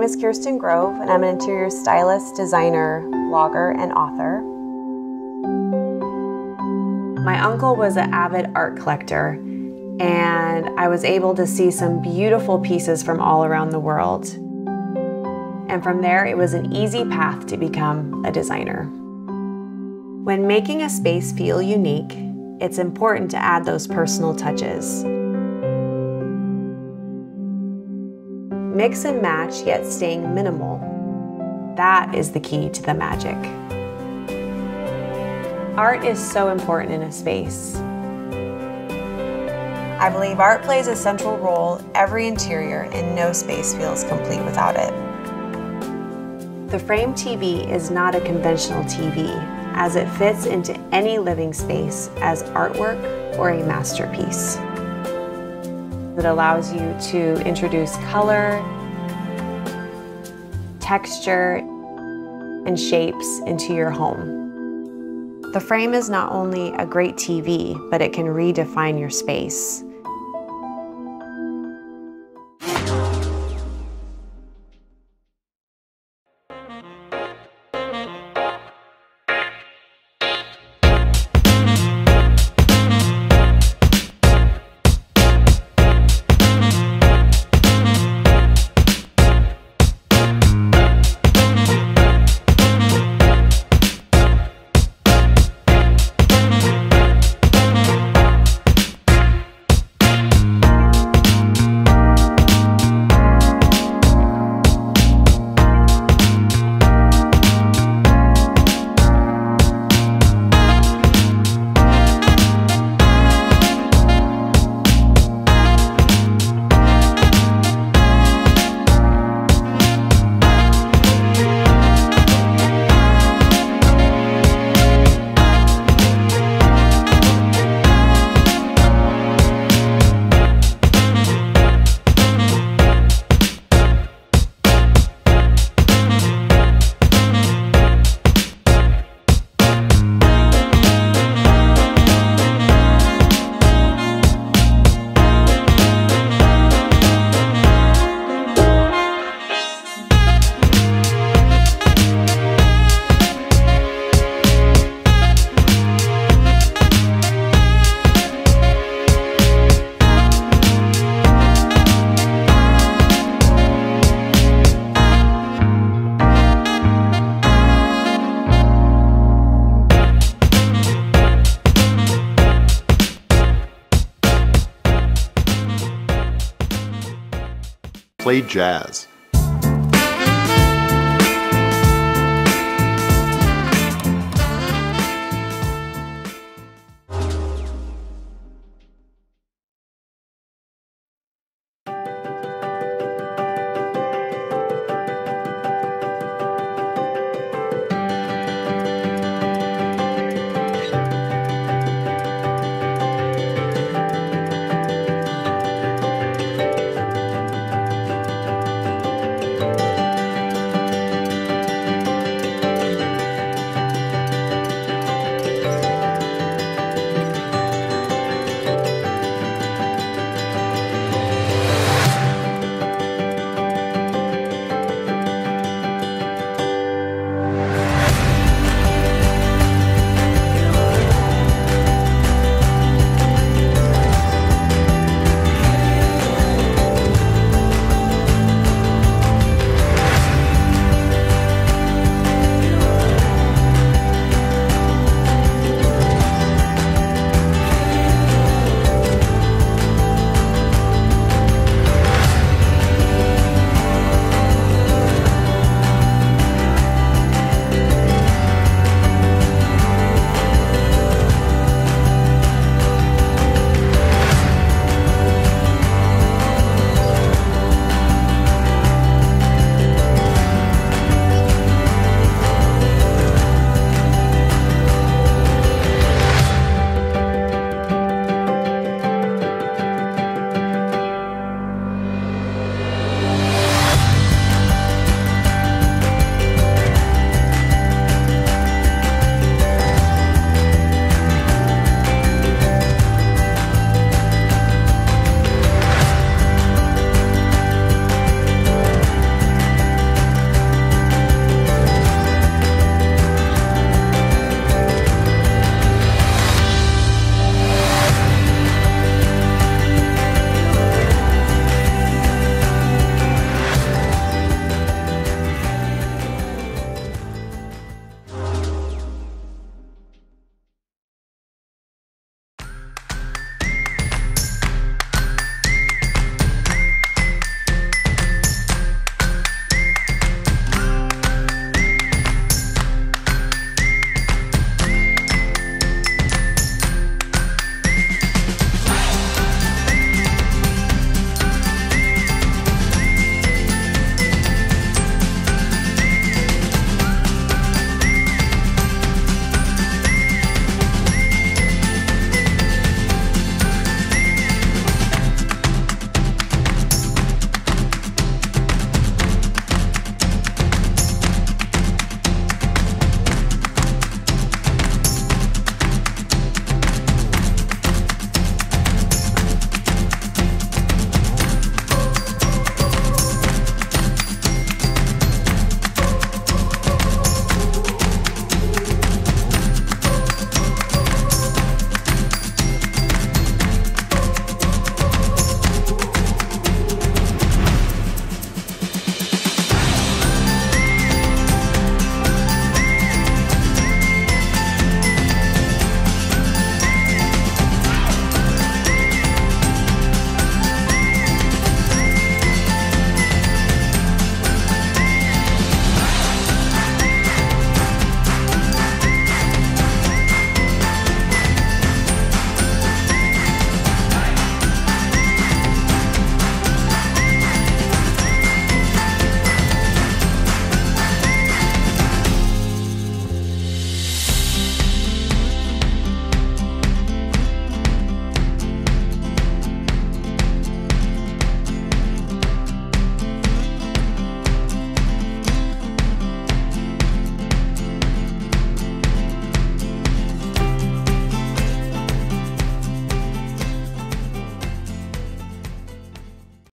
name is Kirsten Grove, and I'm an interior stylist, designer, blogger, and author. My uncle was an avid art collector, and I was able to see some beautiful pieces from all around the world. And from there, it was an easy path to become a designer. When making a space feel unique, it's important to add those personal touches. Mix and match, yet staying minimal. That is the key to the magic. Art is so important in a space. I believe art plays a central role every interior and no space feels complete without it. The Frame TV is not a conventional TV as it fits into any living space as artwork or a masterpiece. It allows you to introduce color, texture, and shapes into your home. The frame is not only a great TV, but it can redefine your space. Played jazz.